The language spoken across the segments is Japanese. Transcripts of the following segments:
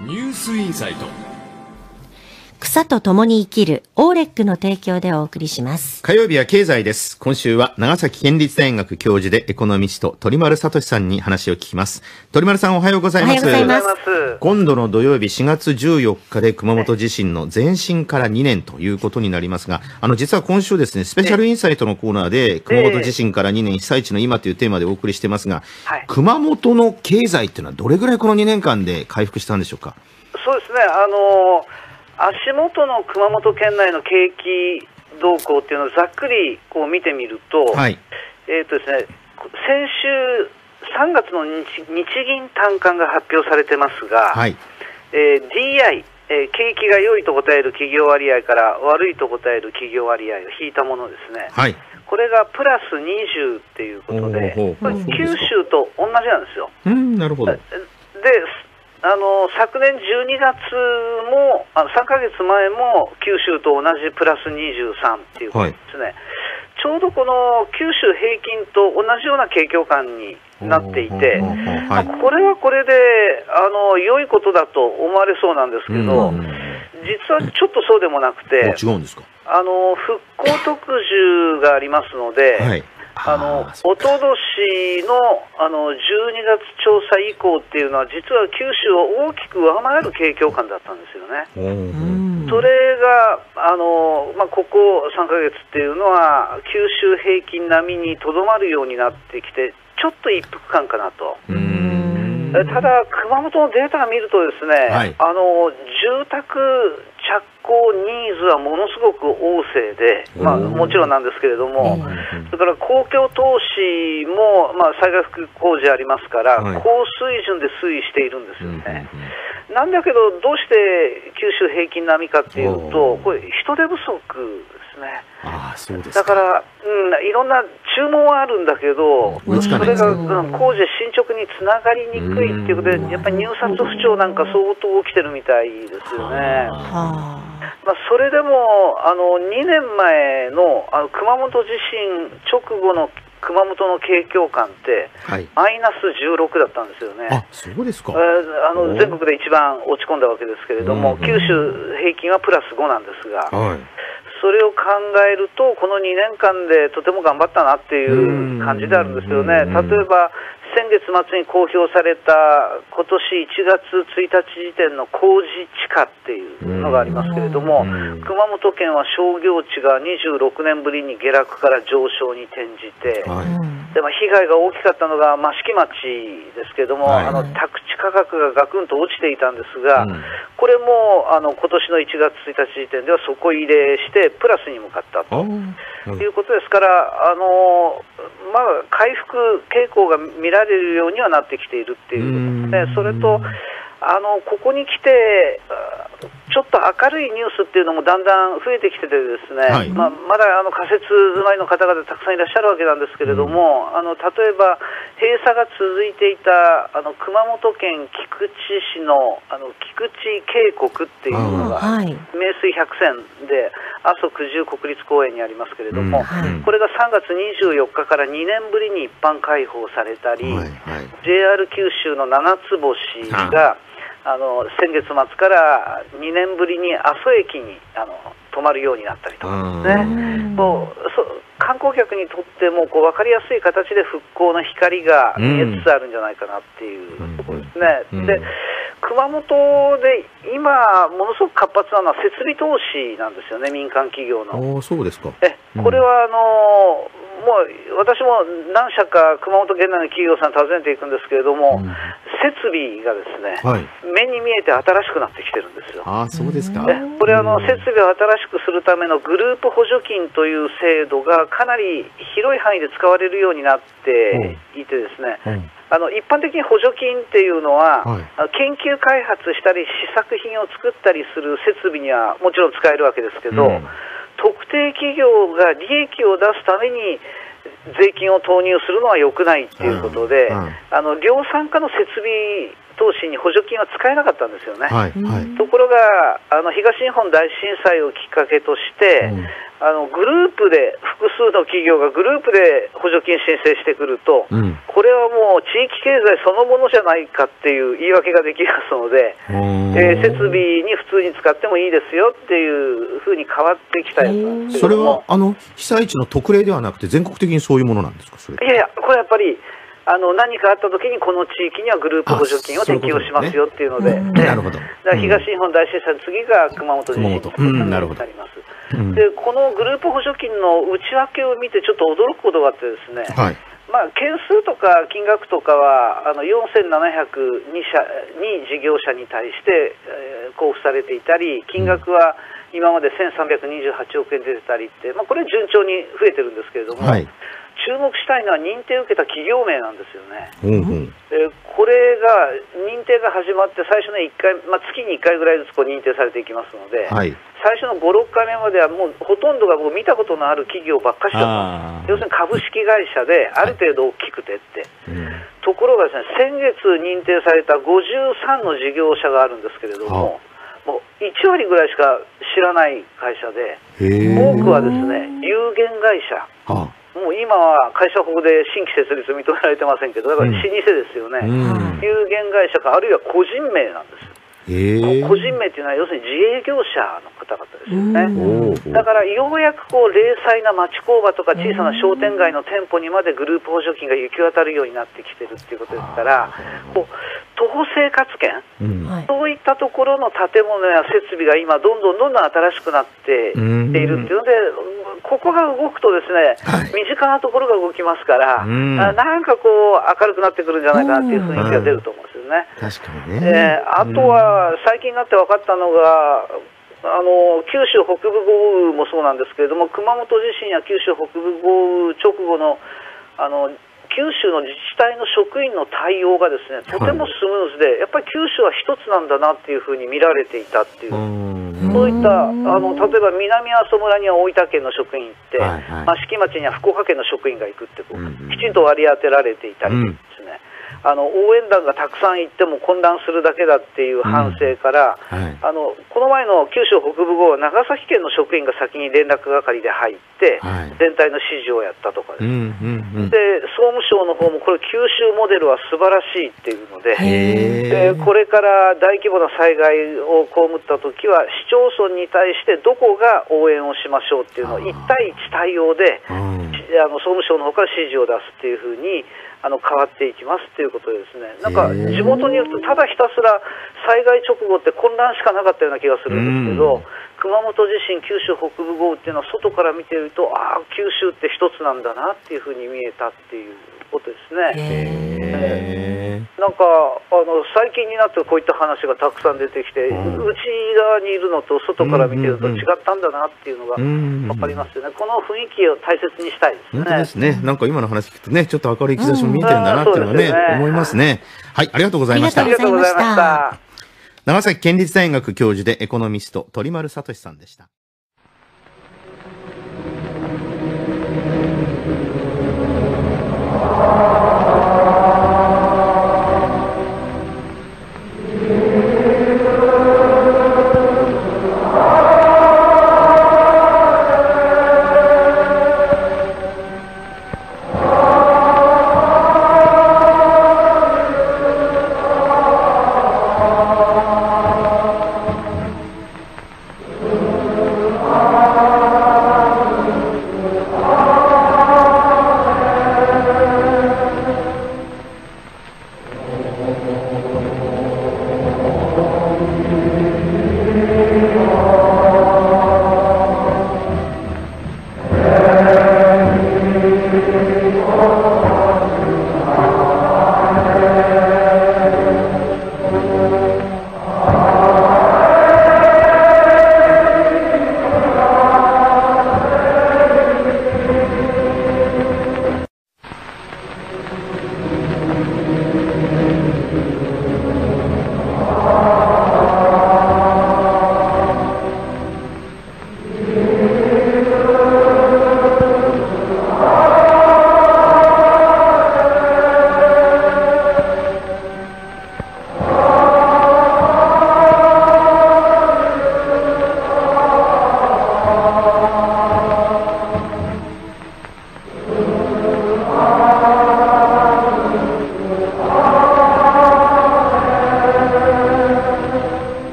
ニュースインサイト。草と共に生きるオーレックの提供でお送りします。火曜日は経済です。今週は長崎県立大学教授でエコノミスト鳥丸聡さんに話を聞きます。鳥丸さんおはようございます。おはようございます。今度の土曜日4月14日で熊本地震の前震から2年ということになりますが、あの実は今週ですね、スペシャルインサイトのコーナーで熊本地震から2年被災地の今というテーマでお送りしてますが、はい熊本の経済っていうのはどれぐらいこの2年間で回復したんでしょうか？そうですね、あの足元の熊本県内の景気動向っていうのをざっくりこう見てみると、はい。えーとですね、先週3月の日日銀短観が発表されてますが、はい。えー DI、えー景気が良いと答える企業割合から悪いと答える企業割合を引いたものですね。はい。これがプラス20っていうことで、これ九州と同じなんですよ。うん、なるほど。で、あの昨年12月も、あの3ヶ月前も九州と同じプラス23っていうことですね、ちょうどこの九州平均と同じような景況感になっていて。これはこれであの良いことだと思われそうなんですけど、うん実はちょっとそうでもなくて、お違うんですか？あの復興特需がありますので、はい。あのおととしのあの12月調査以降っていうのは、実は九州を大きく上回る景況感だったんですよね。ほうんそれが、あのまあ、ここ3ヶ月っていうのは、九州平均並みにとどまるようになってきて、ちょっと一服感かなと。ただ、熊本のデータを見るとですね、はいあの住宅着工ニーズはものすごく旺盛で、まあ、うんもちろんなんですけれども、うん。それから公共投資も、まあ、災害復興工事ありますから、はい。高水準で推移しているんですよね。なんだけど、どうして九州平均並みかっていうおとー、これ、人手不足ですね。ああ、そうですだから、うん、いろんな注文はあるんだけど、追いつかないそれが、うんうん工事進捗につながりにくいっていうことで、やっぱり入札不調なんか相当起きてるみたいですよね。はまあ、それでもあの2年前のあの熊本地震直後の熊本の景況感って、はい。マイナス16だったんですよね。あ、そうですか。えーあおの全国で一番落ち込んだわけですけれども、うん九州平均はプラス5なんですが、はい。それを考えると、この2年間でとても頑張ったなっていう感じであるんですよね。うん。例えば先月末に公表された今年1月1日時点の工事地価っていうのがありますけれども、うん。熊本県は商業地が26年ぶりに下落から上昇に転じて、はい。でまあ、被害が大きかったのが益城町ですけれども、はい。あの宅地価格がガクンと落ちていたんですが、うん。これもあの今年の1月1日時点では底入れして、プラスに向かったあとーいうことですから、あのまあ、回復傾向が見られるようにはなってきているっていうことですね、それとあのここに来て、あちょっと明るいニュースっていうのもだんだん増えてきてて、ですね、はいまあ、まだあの仮設住まいの方々たくさんいらっしゃるわけなんですけれども、あの例えば閉鎖が続いていたあの熊本県菊池市のあの菊池渓谷っていうのが、はい。名水百選で阿蘇九十国立公園にありますけれども、はいこれが3月24日から2年ぶりに一般開放されたり、はい。はい。JR 九州の七つ星が、あの先月末から2年ぶりに阿蘇駅にあの泊まるようになったりとかですね。うんもうそ観光客にとってもこう分かりやすい形で復興の光が見えつつあるんじゃないかなっていうところですね。うんで熊本で今、ものすごく活発なのは設備投資なんですよね、民間企業の。ああ、そうですか。えこれはあのもう私も何社か熊本県内の企業さん訪ねていくんですけれども、うん設備がですね、はい。目に見えて新しくなってきてるんですよ。ああ、そうですか。えこれあの、設備を新しくするためのグループ補助金という制度がかなり広い範囲で使われるようになっていてですね、うんあの一般的に補助金っていうのは、はい研究開発したり試作品を作ったりする設備にはもちろん使えるわけですけど、うん特定企業が利益を出すために税金を投入するのは良くないっていうことで、うん。うん。あの量産化の設備投資に補助金は使えなかったんですよね。はいはい。ところがあの東日本大震災をきっかけとして、うん。あのグループで複数の企業がグループで補助金申請してくると、うん。これはもう地域経済そのものじゃないかっていう言い訳ができますので、えー設備に普通に使ってもいいですよっていうふうに変わってきたやつなんですけそれは、あの、被災地の特例ではなくて、全国的にそういうものなんですか、それ。いやいや、これやっぱりあの何かあった時にこの地域にはグループ補助金を適用しますよっていうので、うんなるほど。東日本大震災の次が熊本地震熊本。うん。なるほどになります。うん。でこのグループ補助金の内訳を見てちょっと驚くことがあってですね、はい。まあ、件数とか金額とかはあの4702社に事業者に対して、えー交付されていたり金額は今まで1328億円出てたりって、まあ、これ順調に増えてるんですけれども、はい。注目したいのは認定を受けた企業名なんですよね。ほうほう。えーこれが認定が始まって最初の1回、まあ、月に1回ぐらいずつこう認定されていきますので、はい。最初の5、6回目まではもうほとんどがもう見たことのある企業ばっかしだった要するに株式会社である程度大きくてって、うん。ところがですね先月認定された53の事業者があるんですけれども、もう1割ぐらいしか知らない会社で。多くはですね有限会社。はもう今は会社法で新規設立認められてませんけど、だから老舗ですよね、うん。有限会社か、あるいは個人名なんです。へえ。個人名っていうのは、要するに自営業者の方々ですよね。だからようやくこう零細な町工場とか小さな商店街の店舗にまでグループ補助金が行き渡るようになってきてるっていうことですから、こう徒歩生活圏、うん。はい。そういったところの建物や設備が今、どんどんどんどん新しくなっていっているっていうので、ここが動くとですね、はい身近なところが動きますから、うんあなんかこう、明るくなってくるんじゃないかなっていう雰囲気が出ると思うんですよね。確かにね。えーあとは、最近になって分かったのが、あの九州北部豪雨もそうなんですけれども、熊本地震や九州北部豪雨直後のあの九州の自治体の職員の対応がですねとてもスムーズで、やっぱり九州は一つなんだなっていうふうに見られていたっていうう。ん。そういったあの例えば南阿蘇村には大分県の職員行って、はいはい。益城町には福岡県の職員が行くってこう、うんうんきちんと割り当てられていたり。ですね、あの応援団がたくさん行っても混乱するだけだっていう反省から、はい。あのこの前の九州北部豪雨は長崎県の職員が先に連絡係で入って、はい全体の指示をやったとかです、うんうんうん。で総務省の方もこれ、九州モデルは素晴らしいっていうので。でこれから大規模な災害を被ったときは、市町村に対してどこが応援をしましょうっていうのをあー1対1対応で、うんあの総務省の方から指示を出すっていうふうにあの変わっていきますっていうことでですね、なんか地元によってただひたすら災害直後って混乱しかなかったような気がするんですけど、うん熊本地震、九州北部豪雨っていうのは外から見てると、ああ、九州って一つなんだなっていうふうに見えたっていうことですね。なんかあの最近になってこういった話がたくさん出てきて、うん内側にいるのと外から見てると違ったんだなっていうのがうん分かりますよね、この雰囲気を大切にしたいです本ね。当ですね。なんか今の話聞くとね、ちょっと明るい兆しも見えてるんだなっていうのがね、うんね思いますね。はい、ありがとうございましたあり。がとうございました長崎県立大学教授でエコノミスト、鳥丸聡さんでした。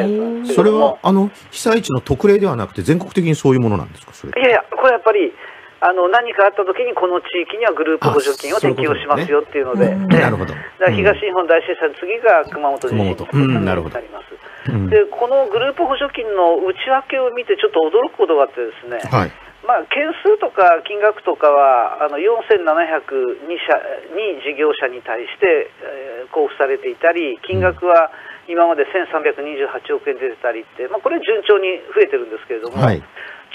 わってきたそれは、あの、被災地の特例ではなくて、全国的にそういうものなんですか、それ。いやいや、これやっぱり、あの何かあった時にこの地域にはグループ補助金を適用しますよっていうので、うん。なるほど。東日本大震災の次が熊本地震と熊本。うんなるほど。ります。うん。で、このグループ補助金の内訳を見てちょっと驚くことがあってですね、はい。まあ、件数とか金額とかはあの4702社に事業者に対して、えー交付されていたり、金額は今まで1328億円出てたりって、まあ、これ順調に増えてるんですけれども、はい。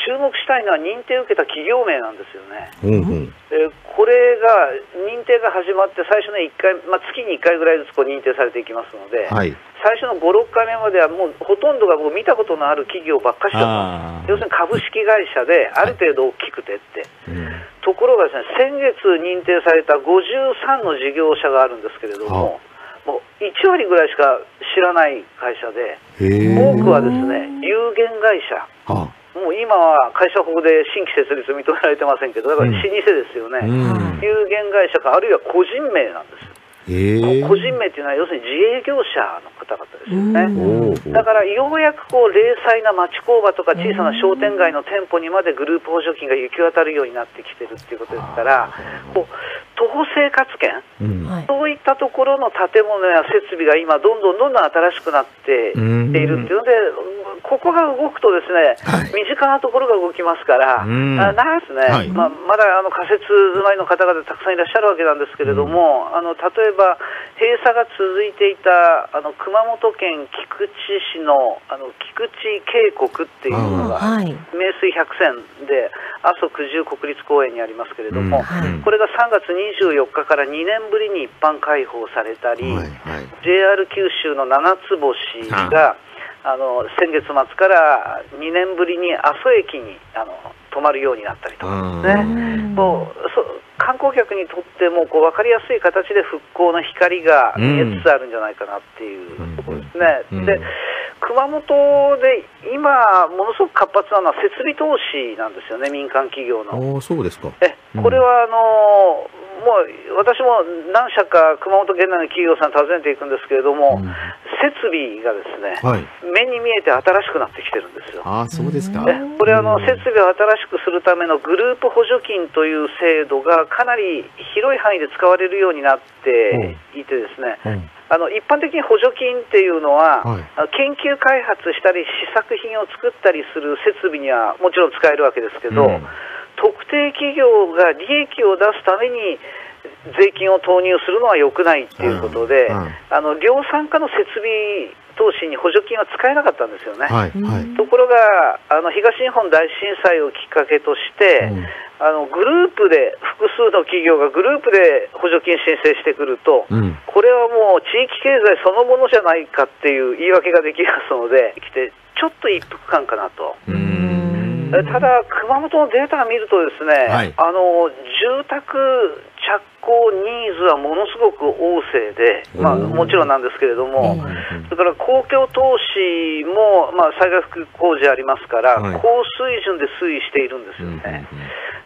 注目したいのは認定を受けた企業名なんですよね。うんうん。えーこれが認定が始まって最初の1回、まあ、月に1回ぐらいずつこう認定されていきますので、はい。最初の5、6回目まではもうほとんどがもう見たことのある企業ばっかしだったんです要するに株式会社である程度大きくてって、うんところがですね先月認定された53の事業者があるんですけれども、もう1割ぐらいしか知らない会社で。多くはですね有限会社。あ、もう今は会社法で新規設立認められてませんけど、だからうん老舗ですよね、うん。有限会社か、あるいは個人名なんですよ、へえ。個人名っていうのは、要するに自営業者の方々ですよね。だからようやくこう零細な町工場とか小さな商店街の店舗にまでグループ補助金が行き渡るようになってきてるっていうことですから、こう徒歩生活圏、うん。はい。そういったところの建物や設備が今、どんどんどんどん新しくなっているっていうので、ここが動くとですね、はい身近なところが動きますから、うんあなんですね、はいまあ、まだあの仮設住まいの方々たくさんいらっしゃるわけなんですけれども、あの例えば閉鎖が続いていたあの熊本県菊池市のあの菊池渓谷っていうのが、はい。名水百選で阿蘇九十国立公園にありますけれども、これが3月24日から2年ぶりに一般開放されたり。JR 九州の七つ星が、あの先月末から2年ぶりに阿蘇駅にあの泊まるようになったりとかですね。うんもうそ観光客にとってもこう分かりやすい形で復興の光が見えつつあるんじゃないかなっていうところですね。うんで熊本で今、ものすごく活発なのは設備投資なんですよね、民間企業の。ああ、そうですか。えこれはあのもう私も何社か熊本県内の企業さん訪ねていくんですけれども、うん設備がですね、はい。目に見えて新しくなってきてるんですよ。ああ、そうですか。えこれあの、設備を新しくするためのグループ補助金という制度がかなり広い範囲で使われるようになっていてですね、うんあの一般的に補助金っていうのは、はい研究開発したり試作品を作ったりする設備にはもちろん使えるわけですけど、うん特定企業が利益を出すために税金を投入するのは良くないっていうことで、うんうんあの量産化の設備投資に補助金は使えなかったんですよね。はい、はい。ところがあの東日本大震災をきっかけとして、うんあのグループで複数の企業がグループで補助金申請してくると、うん。これはもう地域経済そのものじゃないかっていう言い訳ができますので、来てちょっと一服感かなと。ただ、熊本のデータを見るとですね、はいあの住宅着工ニーズはものすごく旺盛で、まあ、うんもちろんなんですけれども、えそれから公共投資も、まあ、災害復興工事ありますから、はい。高水準で推移しているんですうんよね。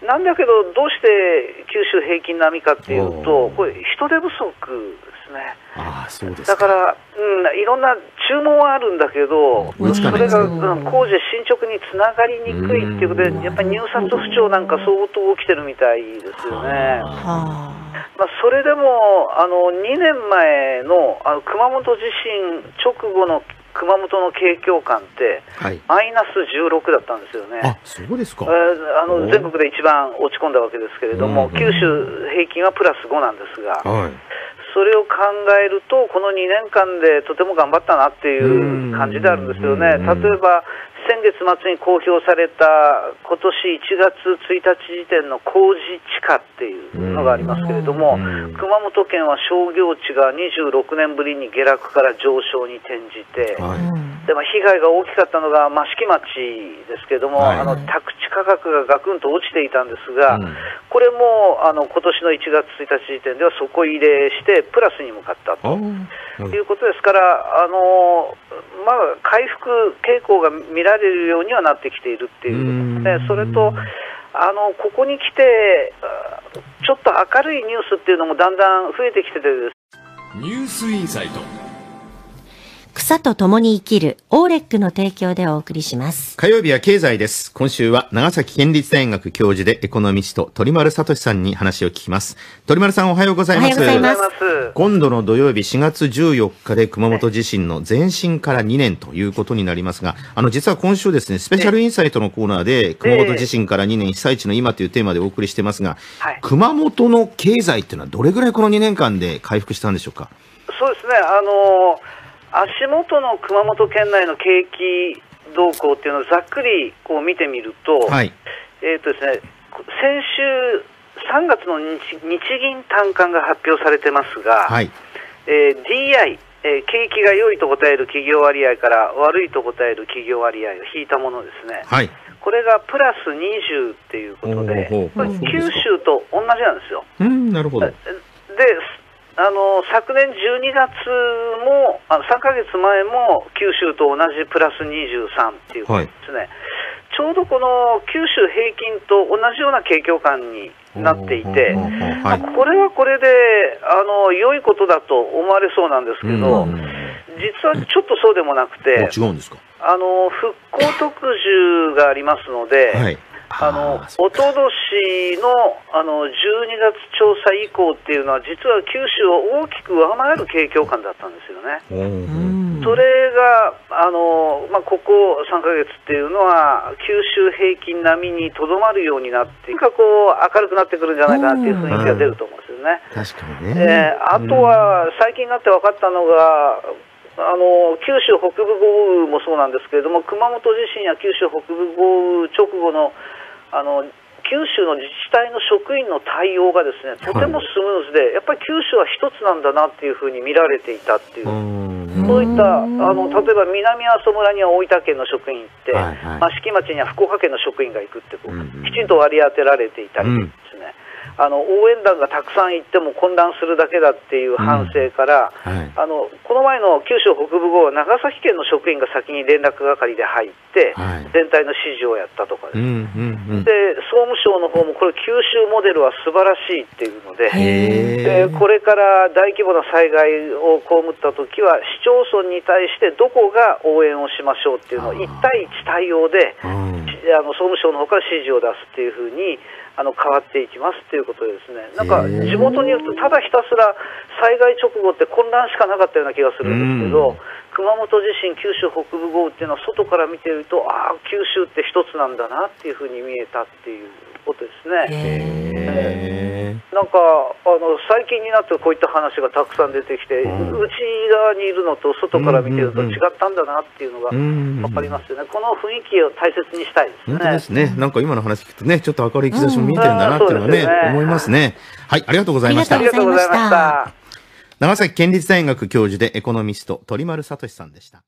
なんだけど、どうして九州平均並みかっていうとこれ、人手不足ですね。ああ、そうですだから、うん、いろんな注文はあるんだけど、それが、工事進捗につながりにくいっていうことで、やっぱり入札不調なんか相当起きてるみたいですよね。はまあ、それでもあの2年前のあの熊本地震直後の熊本の景況感って、はい。マイナス16だったんですよね。あ、そうですか。えーあのお全国で一番落ち込んだわけですけれども、うん九州平均はプラス5なんですが、はい。それを考えると、この2年間でとても頑張ったなっていう感じであるんですよね。うん例えば先月末に公表された今年1月1日時点の工事地価っていうのがありますけれども、うん熊本県は商業地が26年ぶりに下落から上昇に転じて、あ。はい。うんでまあ、被害が大きかったのが益城町ですけれども、はい。あの宅地価格がガクンと落ちていたんですが、うん。これもあの今年の1月1日時点では底入れして、プラスに向かったあと。あ。はいいうことですから、あのまあ、回復傾向が見られるようにはなってきているっていうことですね、それとあのここに来て、あちょっと明るいニュースっていうのもだんだん増えてきててですニュースインサイト草と共に生きるオーレックの提供でお送りします。火曜日は経済です。今週は長崎県立大学教授でエコノミスト鳥丸聡さんに話を聞きます。鳥丸さんおはようございます。おはようございます。今度の土曜日4月14日で熊本地震の前震から2年ということになりますが、あの実は今週ですね、スペシャルインサイトのコーナーで熊本地震から2年被災地の今というテーマでお送りしてますが、はい、熊本の経済っていうのはどれぐらいこの2年間で回復したんでしょうか？そうですね。あのー足元の熊本県内の景気動向っていうのをざっくりこう見てみると、はい、えっ、とですね、先週3月の日銀短観が発表されてますが、はい、えー、DI、えー、景気が良いと答える企業割合から悪いと答える企業割合を引いたものですね。はい、これがプラス20っていうことで、九州と同じなんですよ。うん、なるほど。で、あの昨年12月もあの3か月前も九州と同じプラス23っていうことですね、はい、ちょうどこの九州平均と同じような景況感になっていて、はい、これはこれであの良いことだと思われそうなんですけど、実はちょっとそうでもなくて、違うんですか？あの復興特需がありますので、はいあのおととしのあの12月調査以降っていうのは、実は九州を大きく上回る景況感だったんですよね。それがあの、まあ、ここ3か月っていうのは、九州平均並みにとどまるようになって、かこう明るくなってくるんじゃないかなっていう雰囲気が出ると思うんですよね。確かにね、えー、あとは最近になって分かったのが、あの九州北部豪雨もそうなんですけれども、熊本地震や九州北部豪雨直後のあの九州の自治体の職員の対応がですねとてもスムーズで、やっぱり九州は一つなんだなっていうふうに見られていたっていう、そういったあの例えば南阿蘇村には大分県の職員行って、益城町には福岡県の職員が行くってこう、きちんと割り当てられていたりですね。あの応援団がたくさん行っても混乱するだけだっていう反省から、うん。はい、あのこの前の九州北部豪は長崎県の職員が先に連絡係で入って、はい、全体の指示をやったとかです、うんうんうん、で総務省の方もこれ、九州モデルは素晴らしいっていうので、でこれから大規模な災害を被ったときは、市町村に対してどこが応援をしましょうっていうのを1対1対応で、あの総務省の方から指示を出すっていうふうに、あの変わっていきますっていうことでですね、なんか地元によってただひたすら災害直後って混乱しかなかったような気がするんですけど、熊本地震、九州北部豪雨っていうのは外から見てると、ああ、九州って一つなんだなっていうふうに見えたっていうことですね。なんかあの最近になってこういった話がたくさん出てきて、うん、内側にいるのと外から見てると違ったんだなっていうのが分かりますよね、この雰囲気を大切にしたいですね。本当ですね。なんか今の話聞くとね、ちょっと明るい兆しも見えてるんだなっていうのはね、ね思いますね。はい、ありがとうございました。ありがとうございました。長崎県立大学教授でエコノミスト鳥丸聡さんでした。